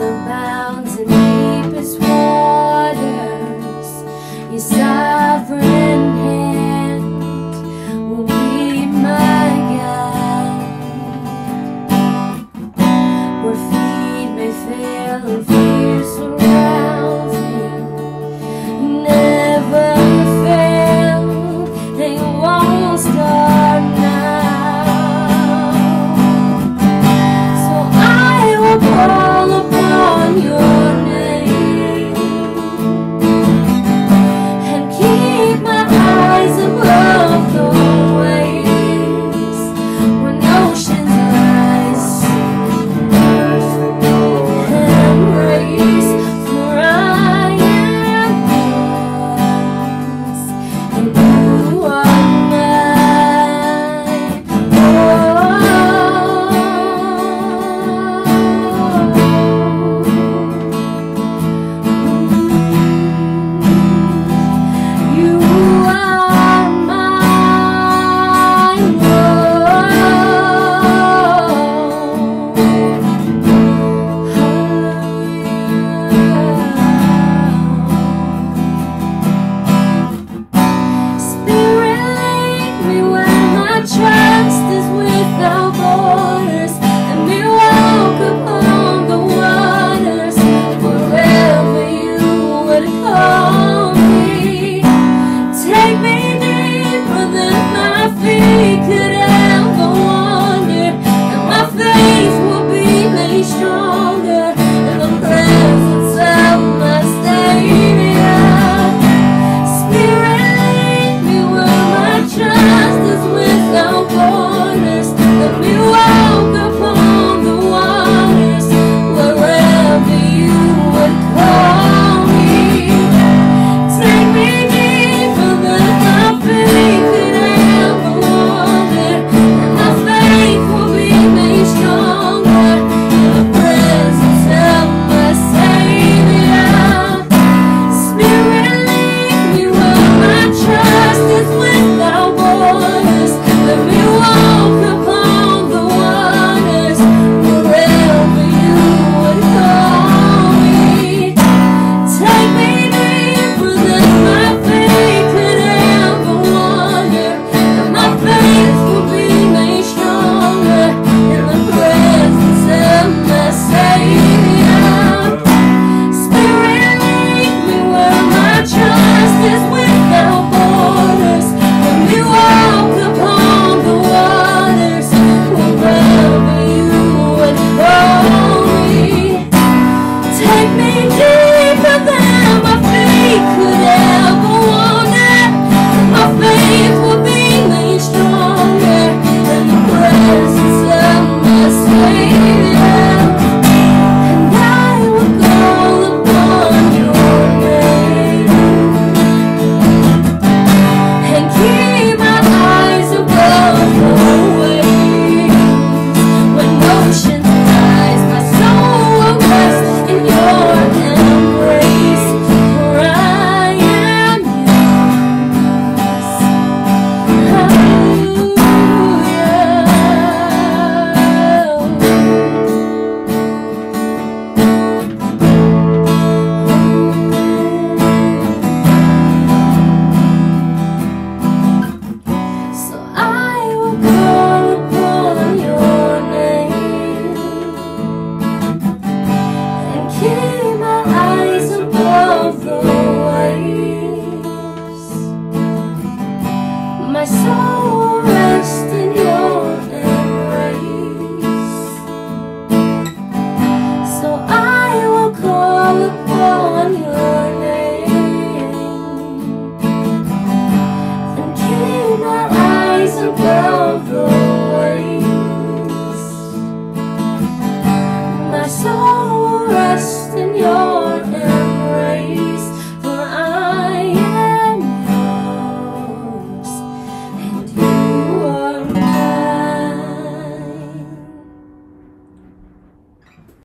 about name and